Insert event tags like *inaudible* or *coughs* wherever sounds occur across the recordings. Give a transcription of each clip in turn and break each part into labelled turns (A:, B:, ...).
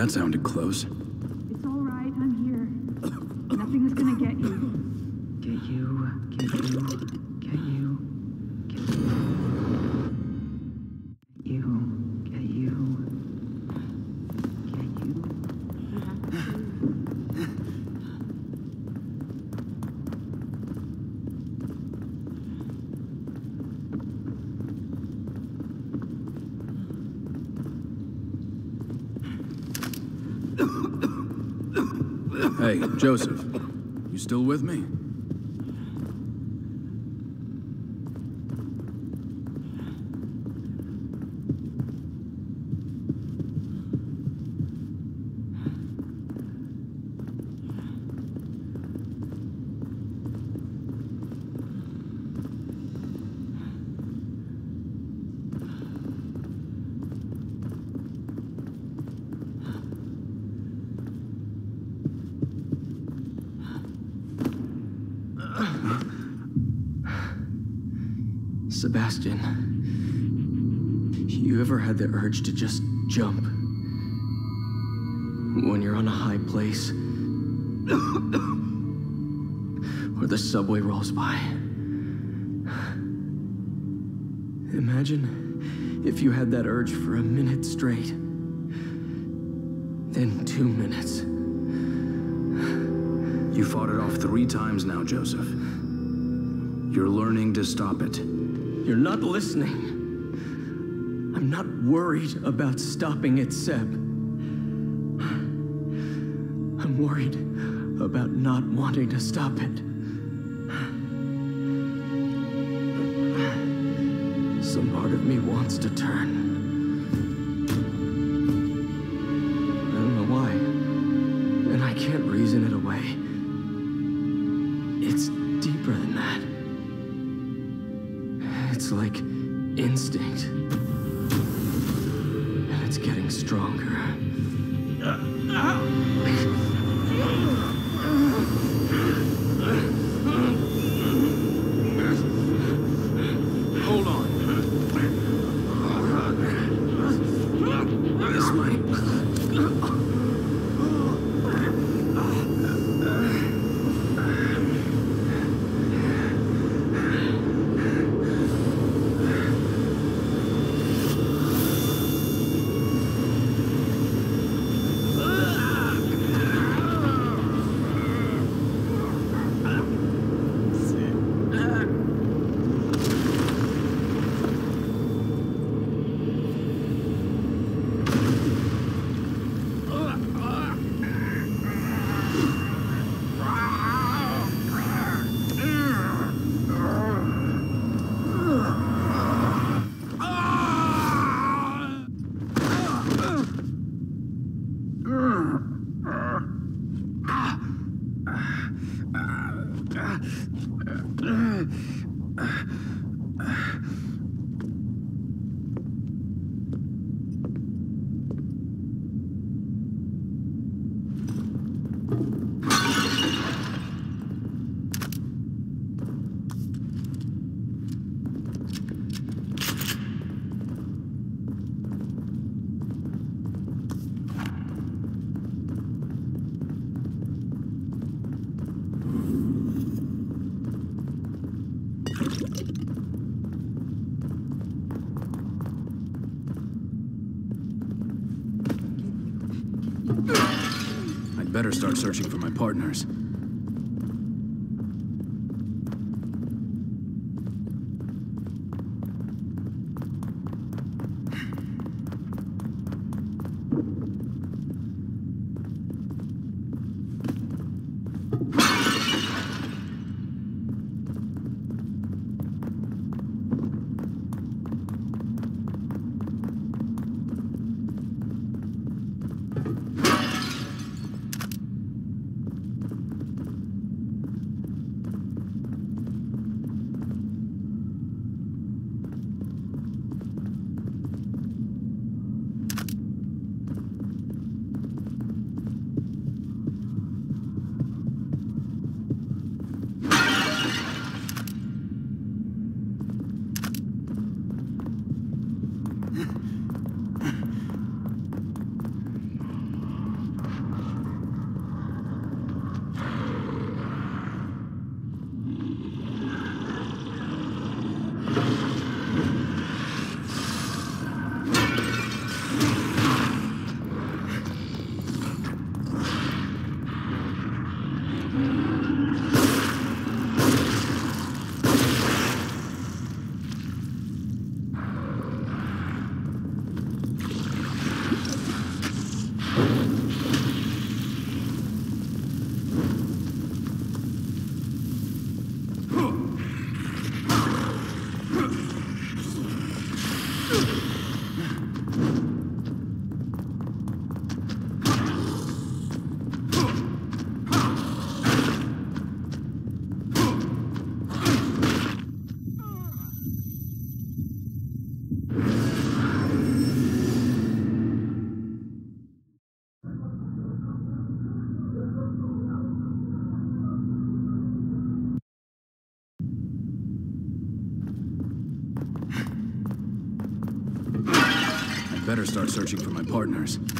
A: That sounded close.
B: It's all right. I'm here. Nothing is gonna get you.
C: Get you, get you, get you, get you. You, get you. Get you.
B: You have to choose.
A: Hey, Joseph. You still with me?
C: Sebastian, you ever had the urge to just jump? When you're on a high place? *coughs* or the subway rolls by? Imagine if you had that urge for a minute straight. Then two minutes.
A: You fought it off three times now, Joseph. You're learning to stop it.
C: You're not listening. I'm not worried about stopping it, Seb. I'm worried about not wanting to stop it. Some part of me wants to turn.
A: Better start searching for my partners. Better start searching for my partners.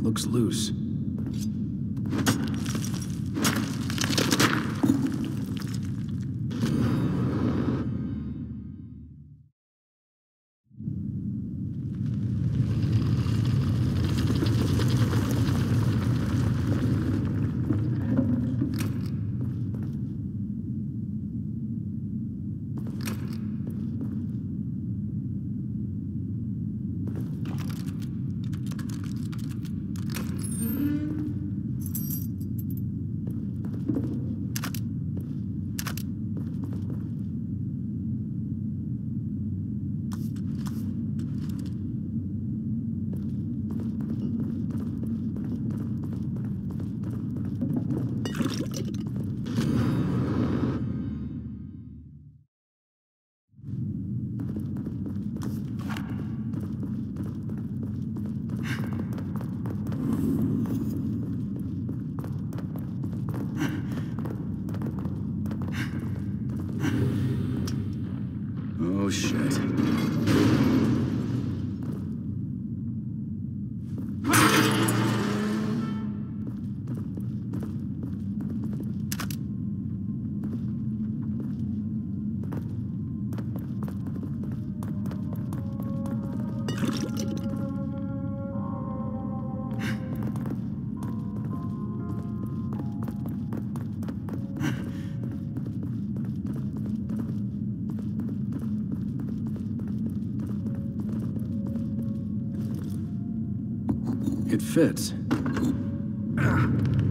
A: Looks loose.
D: It fits. Ah.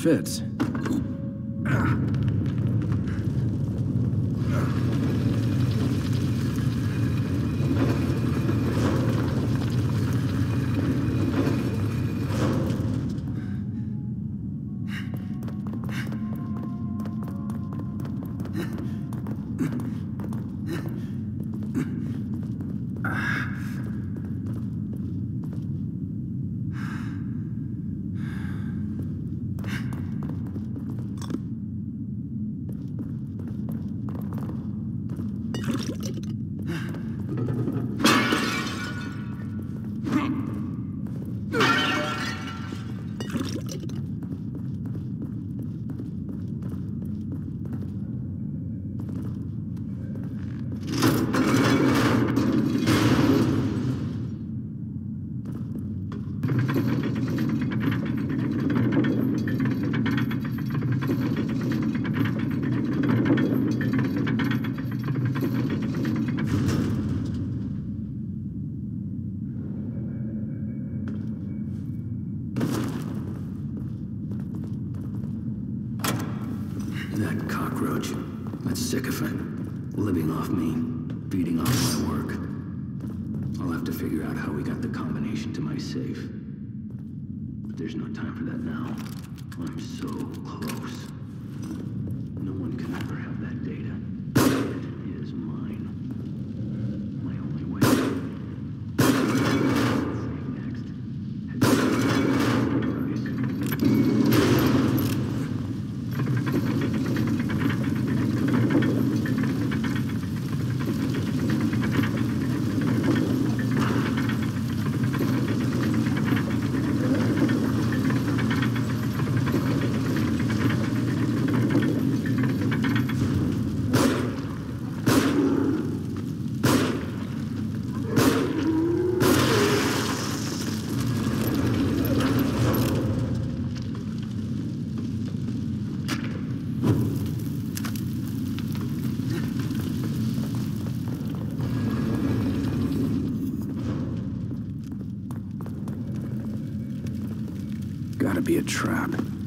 D: Fits. Huh.
A: Gotta be a trap.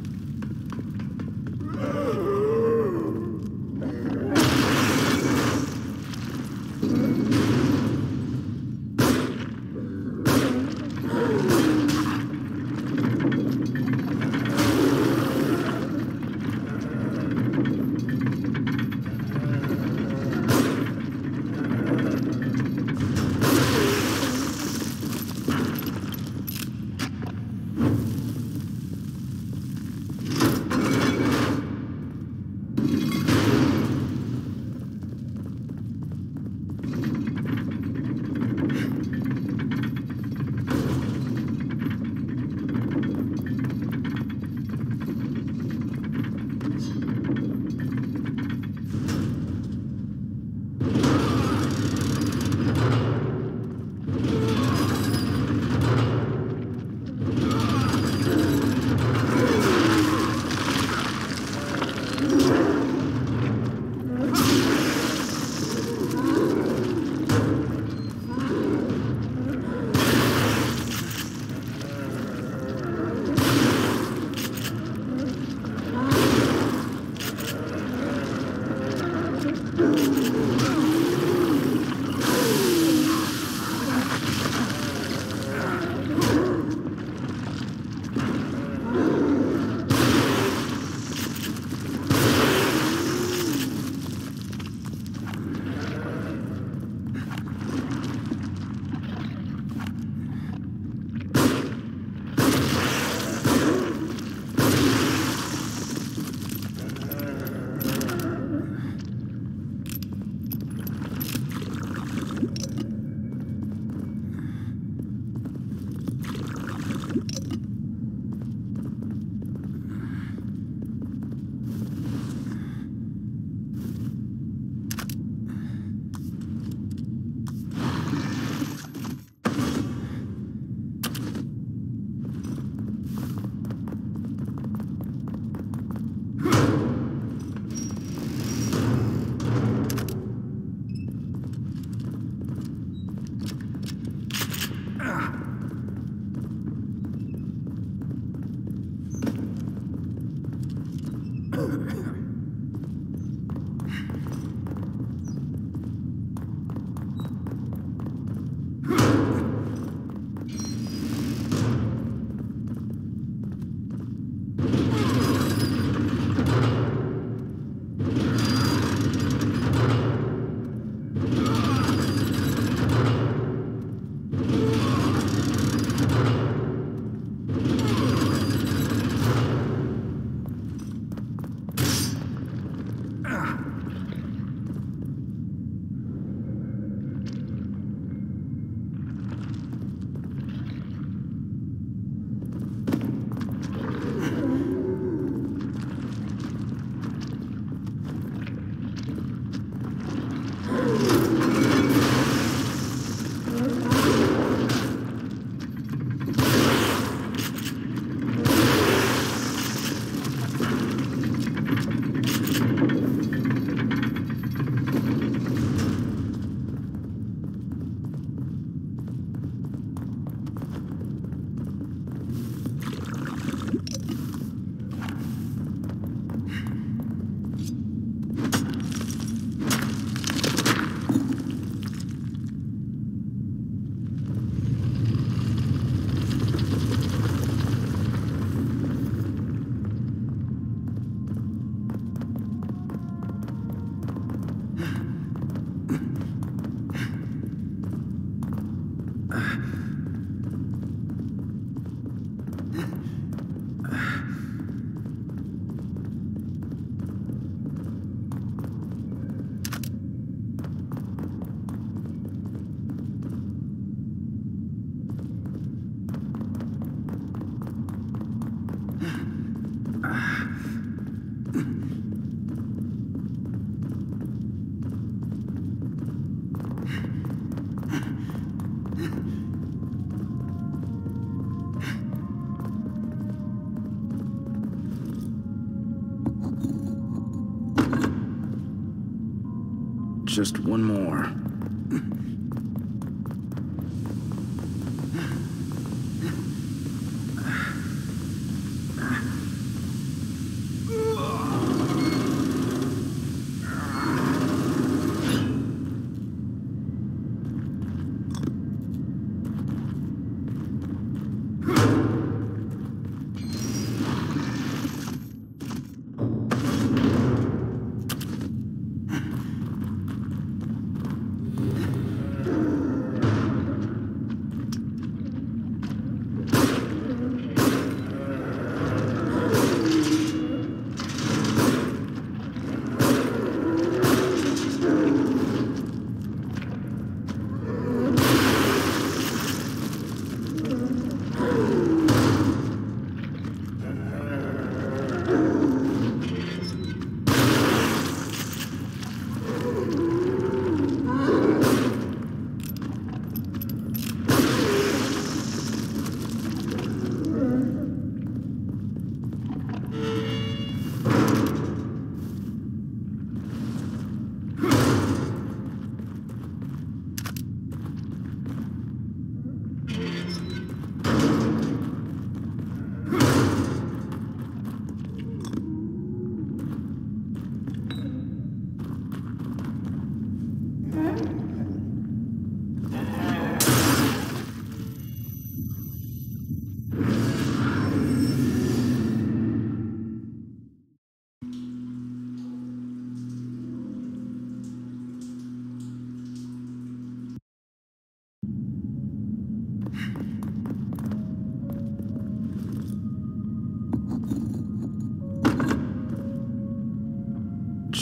D: Just one more.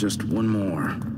D: Just one more.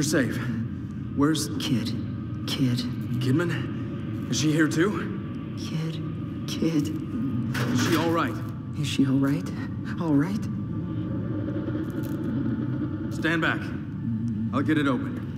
A: You're safe. Where's
B: Kid. Kid.
A: Kidman? Is she here too?
B: Kid. Kid.
A: Is she all right?
B: Is she all right? All right?
A: Stand back. I'll get it open.